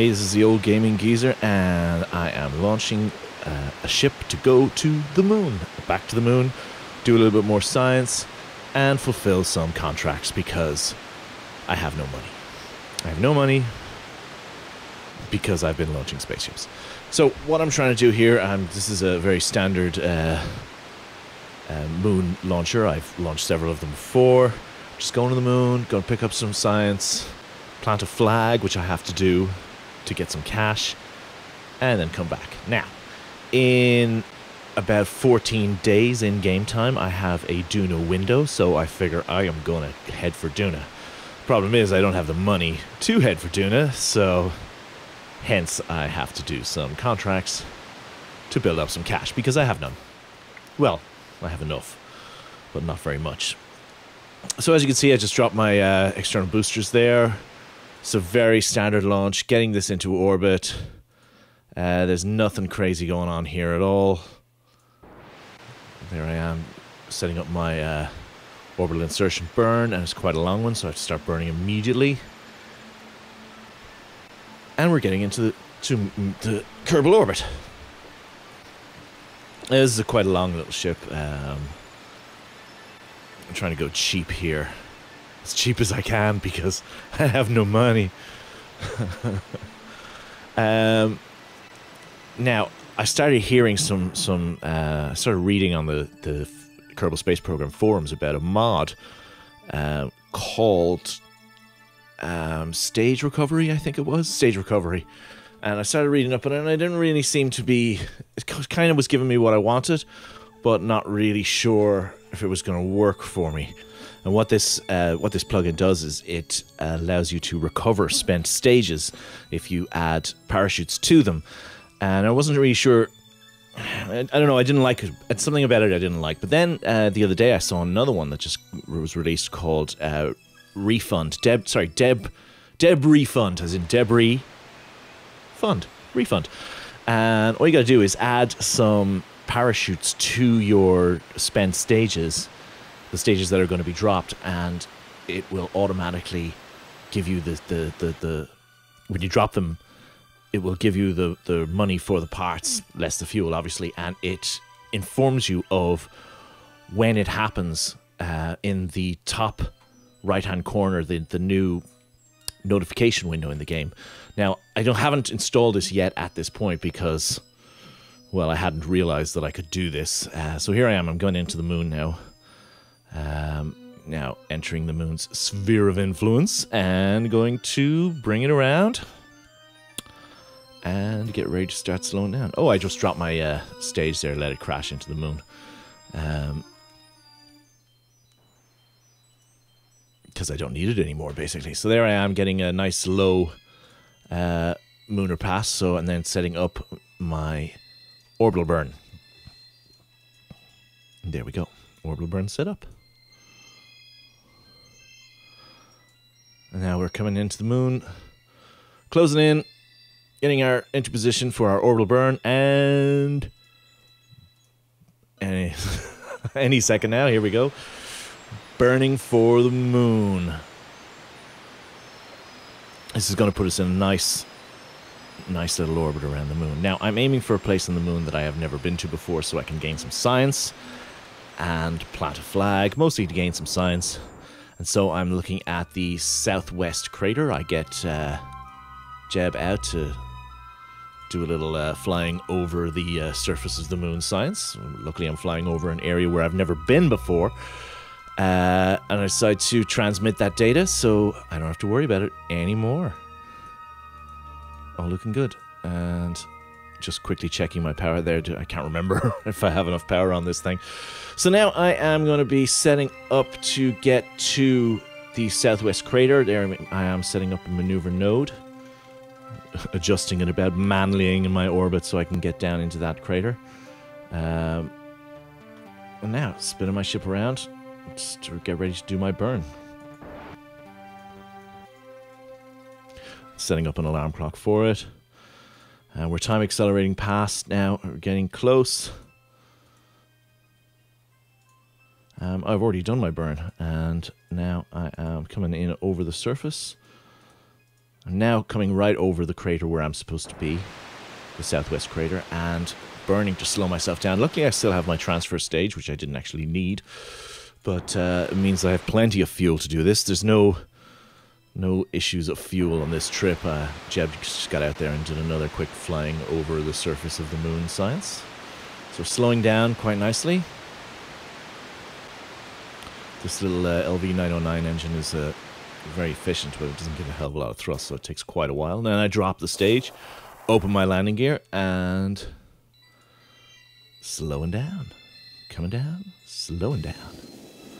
Hey, this is the old gaming geezer, and I am launching uh, a ship to go to the moon. Back to the moon, do a little bit more science, and fulfill some contracts because I have no money. I have no money because I've been launching spaceships. So, what I'm trying to do here, um, this is a very standard uh, uh, moon launcher. I've launched several of them before. Just going to the moon, going to pick up some science, plant a flag, which I have to do to get some cash, and then come back. Now, in about 14 days in game time, I have a Duna window, so I figure I am going to head for Duna. Problem is, I don't have the money to head for Duna, so hence I have to do some contracts to build up some cash because I have none. Well, I have enough, but not very much. So as you can see, I just dropped my uh, external boosters there. A very standard launch, getting this into orbit. Uh, there's nothing crazy going on here at all. There I am, setting up my uh, orbital insertion burn, and it's quite a long one, so I have to start burning immediately. And we're getting into the, to the Kerbin orbit. This is a quite a long little ship. Um, I'm trying to go cheap here. As cheap as I can because I have no money. um, now, I started hearing some, some uh, started reading on the, the Kerbal Space Program forums about a mod uh, called um, Stage Recovery, I think it was. Stage Recovery. And I started reading up on it, and I didn't really seem to be. It kind of was giving me what I wanted, but not really sure if it was going to work for me. And what this uh, what this plugin does is it allows you to recover spent stages if you add parachutes to them. And I wasn't really sure. I, don't know. I didn't like it. It's something about it I didn't like. But then uh, the other day I saw another one that just was released called uh, Refund. Deb, sorry, Deb, Deb Refund, as in debris fund refund. And all you got to do is add some parachutes to your spent stages, the stages that are going to be dropped, and it will automatically give you the the the, the when you drop them, it will give you the the money for the parts, less the fuel, obviously, and it informs you of when it happens uh, in the top right hand corner, the the new notification window in the game. Now, I don't haven't installed this yet at this point because, well, I hadn't realized that I could do this. Uh, so here I am. I'm going into the moon now. Um, now entering the moon's sphere of influence and going to bring it around and get ready to start slowing down. Oh, I just dropped my uh, stage there, let it crash into the moon. Um, because I don't need it anymore, basically. So there I am, getting a nice low uh, Lunar Pass, so and then setting up my orbital burn. There we go, orbital burn set up. And now we're coming into the moon, closing in, getting our into position for our orbital burn, and any any second now, here we go, burning for the moon. This is going to put us in a nice, nice little orbit around the moon. Now, I'm aiming for a place on the moon that I have never been to before so I can gain some science and plant a flag, mostly to gain some science. And so I'm looking at the southwest crater. I get uh, Jeb out to do a little uh, flying over the uh, surface of the moon science. Luckily, I'm flying over an area where I've never been before. Uh, and I decide to transmit that data so I don't have to worry about it anymore. All looking good. And just quickly checking my power there. I can't remember if I have enough power on this thing. So now I am going to be setting up to get to the southwest crater. There I am setting up a maneuver node. Adjusting it about manlying in my orbit so I can get down into that crater. Um, and now, spinning my ship around to get ready to do my burn. Setting up an alarm clock for it. And uh, we're time accelerating past now. We're getting close. Um, I've already done my burn, and now I am coming in over the surface. I'm now coming right over the crater where I'm supposed to be, the southwest crater, and burning to slow myself down. Luckily, I still have my transfer stage, which I didn't actually need, but uh, it means I have plenty of fuel to do this. There's no no issues of fuel on this trip. Uh, Jeb just got out there and did another quick flying over the surface of the moon science. So slowing down quite nicely. This little uh, LV909 engine is uh, very efficient, but it doesn't give a hell of a lot of thrust, so it takes quite a while. then I drop the stage, open my landing gear, and slowing down. Coming down, slowing down.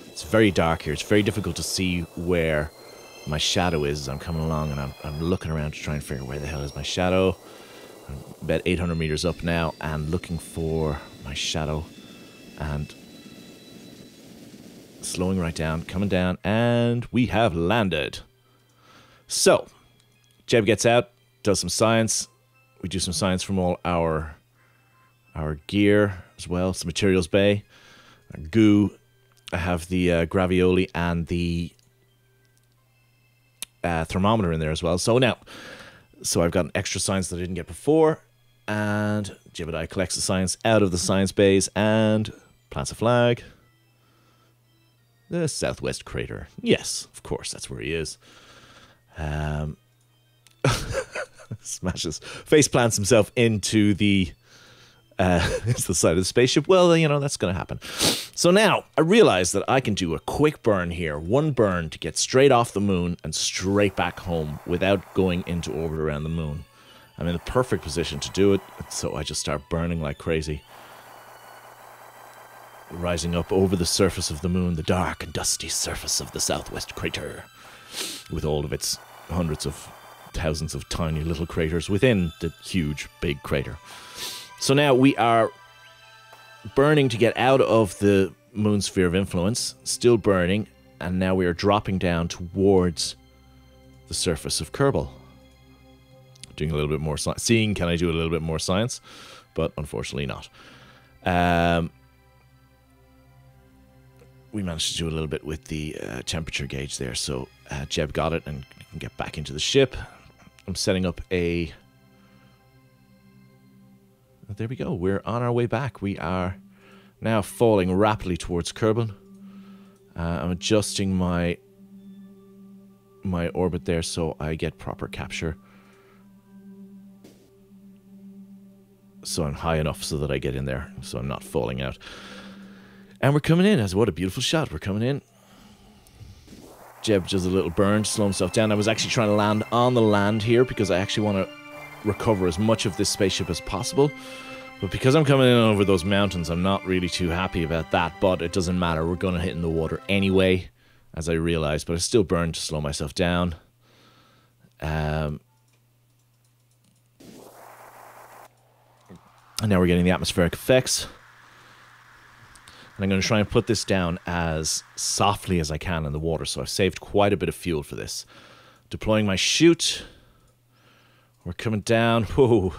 It's very dark here. It's very difficult to see where my shadow is as I'm coming along, and I'm, I'm looking around to try and figure where the hell is my shadow. I'm about 800 meters up now, and looking for my shadow, and slowing right down, coming down, and we have landed. So, Jeb gets out, does some science. We do some science from all our our gear as well, some materials bay, goo. I have the uh, gravioli and the uh, thermometer in there as well. So now, so I've got an extra science that I didn't get before, and Jebediah collects the science out of the science bays and plants a flag. The southwest crater. Yes, of course, that's where he is. Um, smashes, face plants himself into the uh, it's the side of the spaceship. Well, you know, that's going to happen. So now I realize that I can do a quick burn here, one burn to get straight off the moon and straight back home without going into orbit around the moon. I'm in the perfect position to do it, so I just start burning like crazy. Rising up over the surface of the moon, the dark and dusty surface of the southwest crater, with all of its hundreds of thousands of tiny little craters within the huge big crater. So now we are burning to get out of the moon sphere of influence, still burning, and now we are dropping down towards the surface of Kerbin. Doing a little bit more science, seeing can I do a little bit more science, but unfortunately not. Um, we managed to do a little bit with the uh, temperature gauge there, so uh, Jeb got it and can get back into the ship. I'm setting up a there we go. We're on our way back. We are now falling rapidly towards Kerbin. Uh, I'm adjusting my my orbit there so I get proper capture. So I'm high enough so that I get in there, so I'm not falling out. And we're coming in. As what a beautiful shot. We're coming in. Jeb does a little burn, slow himself down. I was actually trying to land on the land here because I actually want to recover as much of this spaceship as possible. But because I'm coming in over those mountains, I'm not really too happy about that. But it doesn't matter. We're going to hit in the water anyway, as I realized. But I still burned to slow myself down. Um, and now we're getting the atmospheric effects. And I'm going to try and put this down as softly as I can in the water. So I've saved quite a bit of fuel for this. Deploying my chute. We're coming down. Whoa.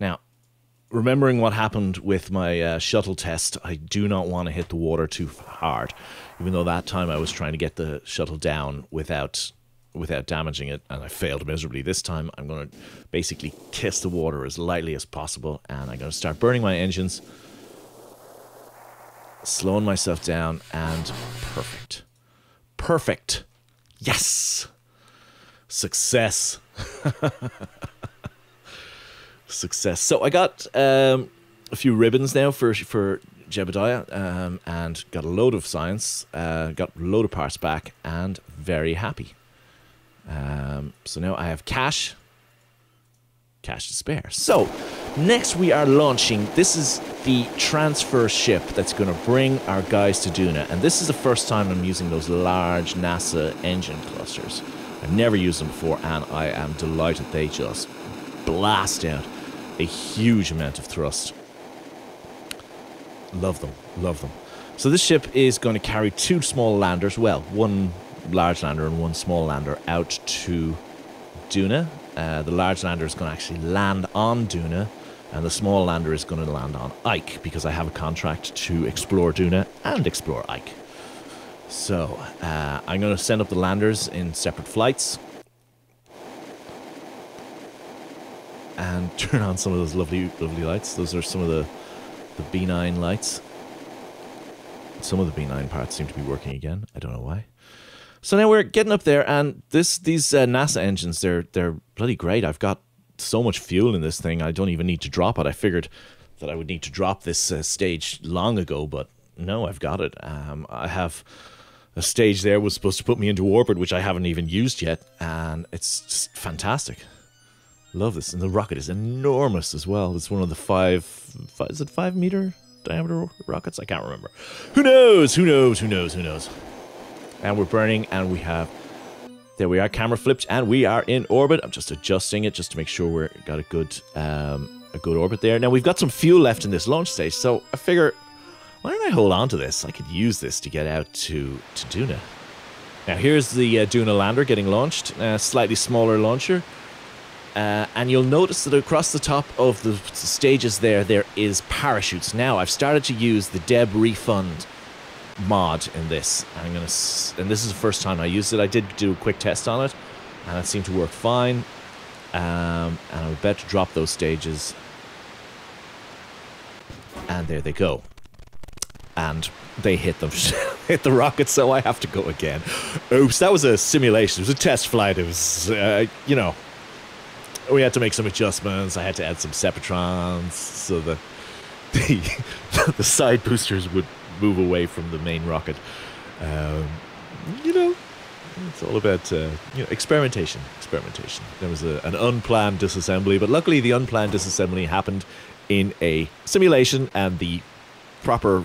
Now, remembering what happened with my uh, shuttle test, I do not want to hit the water too hard. Even though that time I was trying to get the shuttle down without without damaging it, and I failed miserably. This time, I'm going to basically kiss the water as lightly as possible, and I'm going to start burning my engines, slowing myself down, and perfect. Perfect. Yes! Success. Success. So I got um, a few ribbons now for for Jebediah, um, and got a load of science, uh, got a load of parts back, and very happy. Um, so now I have cash, cash to spare. So next we are launching. This is the transfer ship that's going to bring our guys to Duna, and this is the first time I'm using those large NASA engine clusters. I've never used them before, and I am delighted they just blast out a huge amount of thrust. Love them, love them. So this ship is going to carry two small landers, well, one large lander and one small lander out to Duna. Uh, the large lander is going to actually land on Duna, and the small lander is going to land on Ike because I have a contract to explore Duna and explore Ike. So, uh, I'm going to send up the landers in separate flights. And turn on some of those lovely, lovely lights. Those are some of the, the B9 lights. Some of the B9 parts seem to be working again. I don't know why. So now we're getting up there, and this these uh, NASA engines they're they're bloody great. I've got so much fuel in this thing. I don't even need to drop it. I figured that I would need to drop this uh, stage long ago, but no, I've got it. Um, I have a stage there was supposed to put me into orbit, which I haven't even used yet, and it's just fantastic. Love this, and the rocket is enormous as well. It's one of the five, five is it five meter diameter rockets? I can't remember. Who knows? Who knows? Who knows? Who knows? And we're burning, and we have there we are, camera flipped, and we are in orbit. I'm just adjusting it just to make sure we're got a good um, a good orbit there. Now we've got some fuel left in this launch stage, so I figure hold on to this? I could use this to get out to to Duna. Now here's the uh, Duna lander getting launched, a slightly smaller launcher. Uh, and you'll notice that across the top of the stages there, there is parachutes. Now, I've started to use the Deb refund mod in this. I'm gonna, and this is the first time I used it. I did do a quick test on it, and it seemed to work fine. Um, and I'm about to drop those stages, and there they go. And they hit them, hit the rocket, so I have to go again. Oops, that was a simulation. It was a test flight. It was, uh, you know, we had to make some adjustments. I had to add some Separatrons so that the the side boosters would move away from the main rocket. Um, you know, it's all about uh, you know experimentation. Experimentation. There was a, an unplanned disassembly, but luckily the unplanned disassembly happened in a simulation, and the proper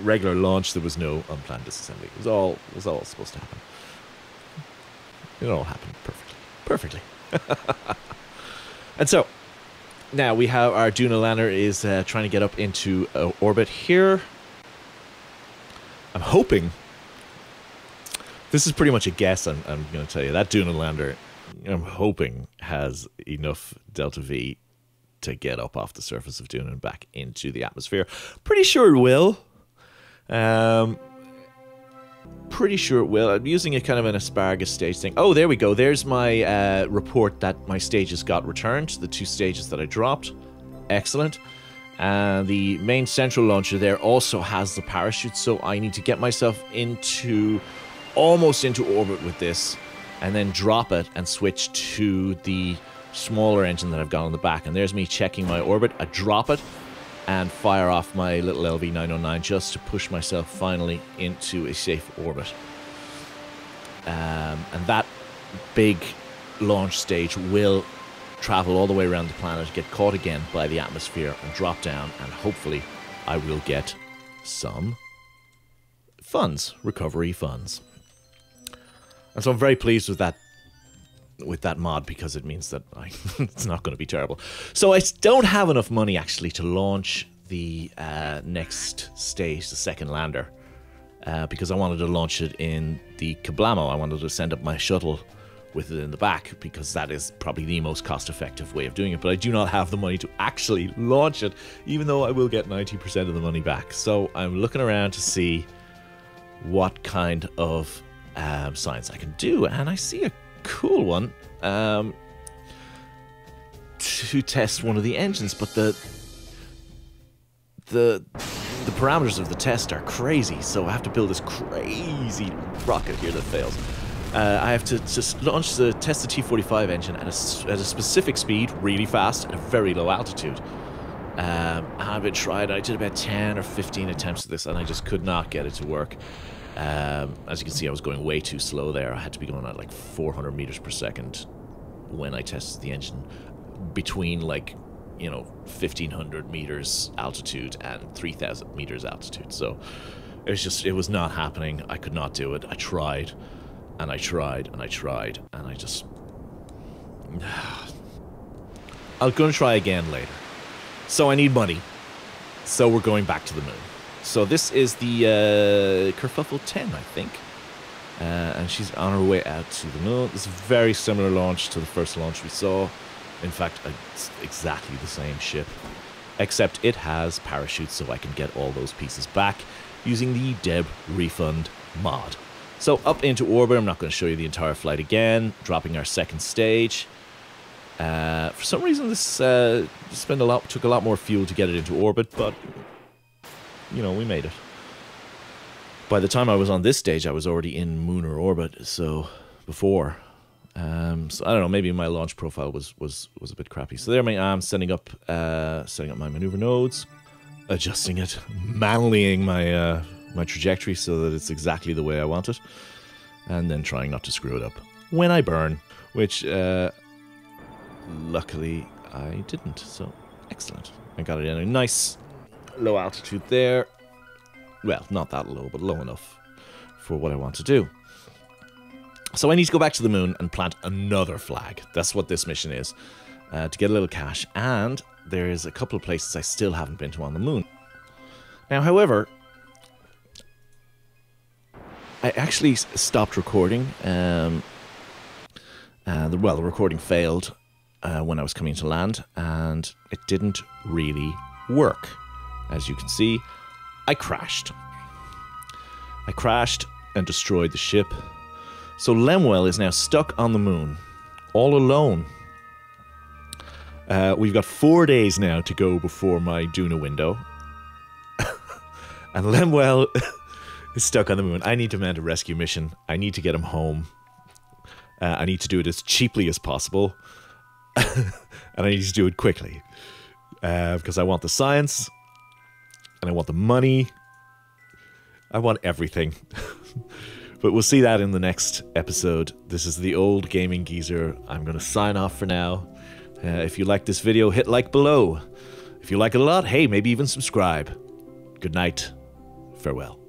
regular launch there was no unplanned disassembly. It was all it was all supposed to happen. It all happened perfectly, perfectly. and so now we have our Duna lander is uh, trying to get up into uh, orbit here. I'm hoping. This is pretty much a guess. I'm, I'm going to tell you that Duna lander. I'm hoping has enough delta V to get up off the surface of Duna and back into the atmosphere. Pretty sure it will. Um, pretty sure it will. I'm using a kind of an asparagus stage thing. Oh, there we go. There's my uh, report that my stages got returned. The two stages that I dropped. Excellent. And the main central launcher there also has the parachute, so I need to get myself into almost into orbit with this and then drop it and switch to the smaller engine that I've got on the back. And there's me checking my orbit. I drop it and fire off my little LV909 just to push myself finally into a safe orbit. Um, and that big launch stage will travel all the way around the planet, get caught again by the atmosphere, and drop down, and hopefully I will get some funds, recovery funds. And so I'm very pleased with that with that mod because it means that I, it's not going to be terrible. So I don't have enough money actually to launch the uh, next stage, the second lander, uh, because I wanted to launch it in the Kablamo. I wanted to send up my shuttle with it in the back because that is probably the most cost effective way of doing it. But I do not have the money to actually launch it, even though I will get 90% of the money back. So I'm looking around to see what kind of um, science I can do. And I see a cool one um, to test one of the engines, but the the the parameters of the test are crazy. So I have to build this crazy rocket here that fails. Uh, I have to just launch the test the T45 engine at a, at a specific speed, really fast, at a very low altitude. Um, I've been tried. I did about 10 or 15 attempts at this, and I just could not get it to work. Um, as you can see, I was going way too slow there. I had to be going at like 400 meters per second when I tested the engine between like, you know, 1500 meters altitude and 3000 meters altitude. So it was just, it was not happening. I could not do it. I tried and I tried and I tried and I just. I'm going to try again later. So I need money. So we're going back to the moon. So this is the uh, Kerfuffle 10, I think. Uh, and she's on her way out to the moon. It's a very similar launch to the first launch we saw. In fact, it's exactly the same ship. Except it has parachutes so I can get all those pieces back. using the Deb Refund mod. So up into orbit, I'm not going to show you the entire flight again, dropping our second stage. Uh, for some reason, this uh, spent a lot, took a lot more fuel to get it into orbit, but you know, we made it. By the time I was on this stage, I was already in lunar orbit. So before, um, so I don't know, maybe my launch profile was was was a bit crappy. So there I am setting up, uh, setting up my maneuver nodes, adjusting it, manlying my uh, my trajectory so that it's exactly the way I want it, and then trying not to screw it up when I burn, which. Uh, Luckily, I didn't, so excellent. I got it in a nice low altitude there. Well, not that low, but low enough for what I want to do. So I need to go back to the moon and plant another flag. That's what this mission is, uh, to get a little cash. And there's a couple of places I still haven't been to on the moon. Now, however, I actually stopped recording. Um, uh, the, well, the recording failed uh, when I was coming to land, and it didn't really work. As you can see, I crashed. I crashed and destroyed the ship. So Lemuel is now stuck on the moon, all alone. Uh, we've got four days now to go before my Duna window. and Lemuel is stuck on the moon. I need to mount a rescue mission. I need to get him home. Uh, I need to do it as cheaply as possible. and I need to do it quickly uh, because I want the science and I want the money. I want everything. but we'll see that in the next episode. This is the old gaming geezer. I'm going to sign off for now. Uh, if you like this video, hit like below. If you like it a lot, hey, maybe even subscribe. Good night. Farewell.